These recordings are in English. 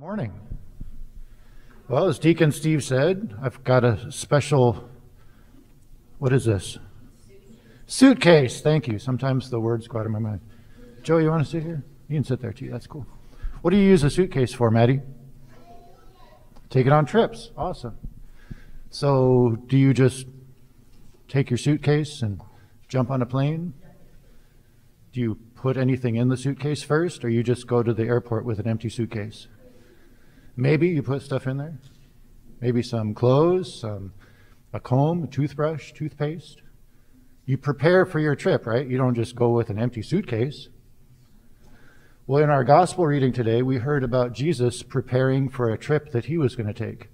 Morning. Well, as Deacon Steve said, I've got a special, what is this? Suitcase. Thank you. Sometimes the words go out of my mind. Joe, you want to sit here? You can sit there too. That's cool. What do you use a suitcase for, Maddie? Take it on trips. Awesome. So, do you just take your suitcase and jump on a plane? Do you put anything in the suitcase first, or you just go to the airport with an empty suitcase? Maybe you put stuff in there. Maybe some clothes, some a comb, a toothbrush, toothpaste. You prepare for your trip, right? You don't just go with an empty suitcase. Well, in our gospel reading today, we heard about Jesus preparing for a trip that he was going to take.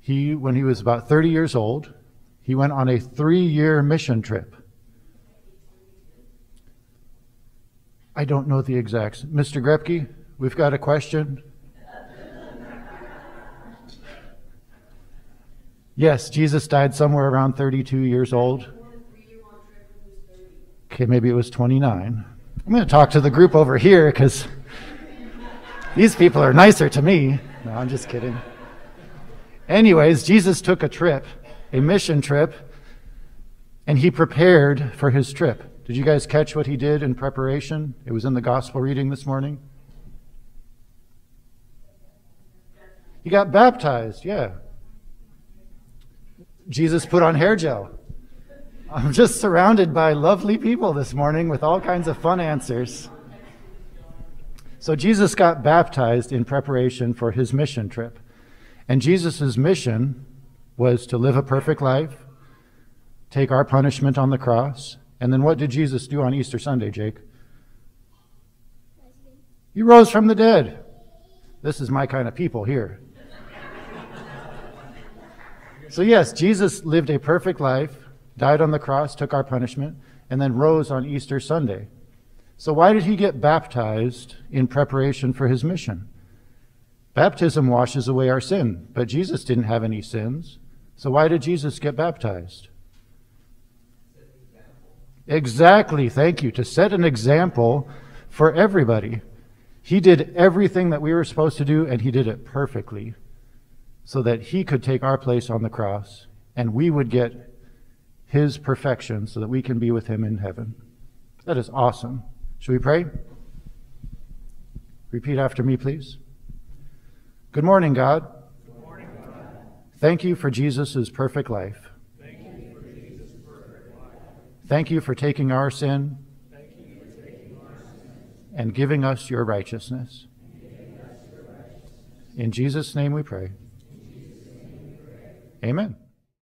He, when he was about 30 years old, he went on a three year mission trip. I don't know the exacts. Mr. Grepke, we've got a question. Yes, Jesus died somewhere around 32 years old. Okay, maybe it was 29. I'm going to talk to the group over here because these people are nicer to me. No, I'm just kidding. Anyways, Jesus took a trip, a mission trip, and he prepared for his trip. Did you guys catch what he did in preparation? It was in the gospel reading this morning. He got baptized, yeah. Jesus put on hair gel. I'm just surrounded by lovely people this morning with all kinds of fun answers. So, Jesus got baptized in preparation for his mission trip. And Jesus' mission was to live a perfect life, take our punishment on the cross. And then what did Jesus do on Easter Sunday, Jake? He rose from the dead. This is my kind of people here. So, yes, Jesus lived a perfect life, died on the cross, took our punishment, and then rose on Easter Sunday. So, why did he get baptized in preparation for his mission? Baptism washes away our sin, but Jesus didn't have any sins. So, why did Jesus get baptized? Exactly, thank you. To set an example for everybody. He did everything that we were supposed to do, and he did it perfectly so that he could take our place on the cross and we would get his perfection so that we can be with him in heaven. That is awesome. Should we pray? Repeat after me, please. Good morning, God. Good morning, God. Thank you for Jesus' perfect life. Thank you for perfect life. Thank you for taking our sin Thank you for taking our sin and giving us your righteousness. and giving us your righteousness. In Jesus' name we pray. Amen.